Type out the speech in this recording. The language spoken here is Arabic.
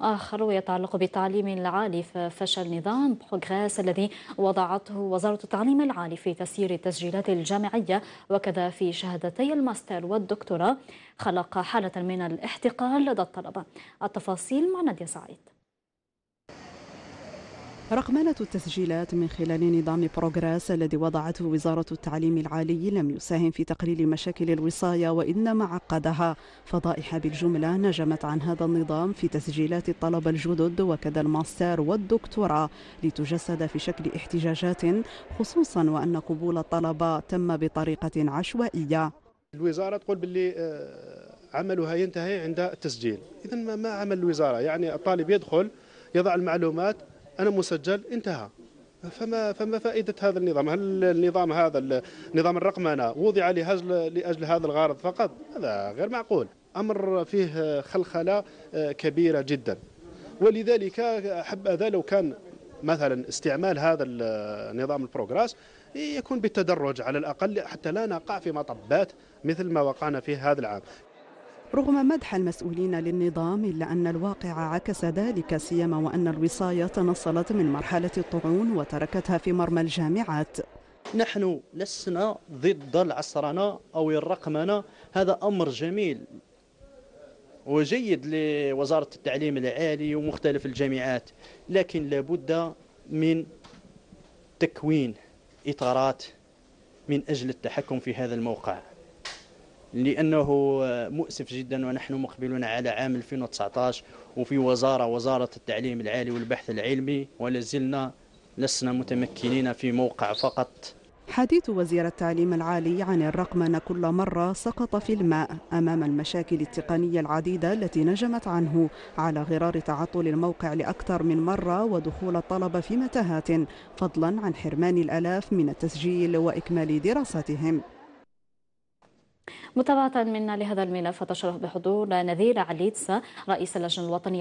آخر ويتعلق بالتعليم العالي ففشل نظام Progres الذي وضعته وزارة التعليم العالي في تسيير التسجيلات الجامعية وكذا في شهادتي الماستر والدكتوراه. خلق حالة من الاحتقان لدى الطلبة. التفاصيل مع نادية سعيد. رقمنة التسجيلات من خلال نظام Progres الذي وضعته وزارة التعليم العالي لم يساهم في تقليل مشاكل الوصاية وإنما عقدها. فضائح بالجملة نجمت عن هذا النظام في تسجيلات الطلبة الجدد وكذا الماستر والدكتوراه لتجسد في شكل احتجاجات خصوصا وأن قبول الطلبة تم بطريقة عشوائية. الوزارة تقول باللي عملها ينتهي عند التسجيل. إذا ما عمل الوزارة؟ يعني الطالب يدخل يضع المعلومات أنا مسجل انتهى فما فما فائدة هذا النظام؟ هل النظام هذا نظام الرقمنه وضع لاجل لأجل هذا الغرض فقط؟ هذا غير معقول، أمر فيه خلخلة كبيرة جدا. ولذلك حبذا لو كان مثلا استعمال هذا النظام البروغراس يكون بالتدرج على الأقل حتى لا نقع في مطبات مثل ما وقعنا فيه هذا العام. رغم مدح المسؤولين للنظام إلا أن الواقع عكس ذلك سيما وأن الوصاية تنصلت من مرحلة الطعون وتركتها في مرمى الجامعات. نحن لسنا ضد العصرنة أو الرقمنة هذا أمر جميل وجيد لوزارة التعليم العالي ومختلف الجامعات لكن لابد من تكوين إطارات من أجل التحكم في هذا الموقع. لأنه مؤسف جدا ونحن مقبلون على عام 2019 وفي وزارة وزارة التعليم العالي والبحث العلمي ولا زلنا لسنا متمكنين في موقع فقط. حديث وزير التعليم العالي عن الرقمنة كل مرة سقط في الماء أمام المشاكل التقنية العديدة التي نجمت عنه على غرار تعطل الموقع لأكثر من مرة ودخول الطلبة في متاهات فضلا عن حرمان الألاف من التسجيل وإكمال دراستهم متابعة منا لهذا الملف تشرف بحضور نذير عليتسا رئيس اللجنة الوطنية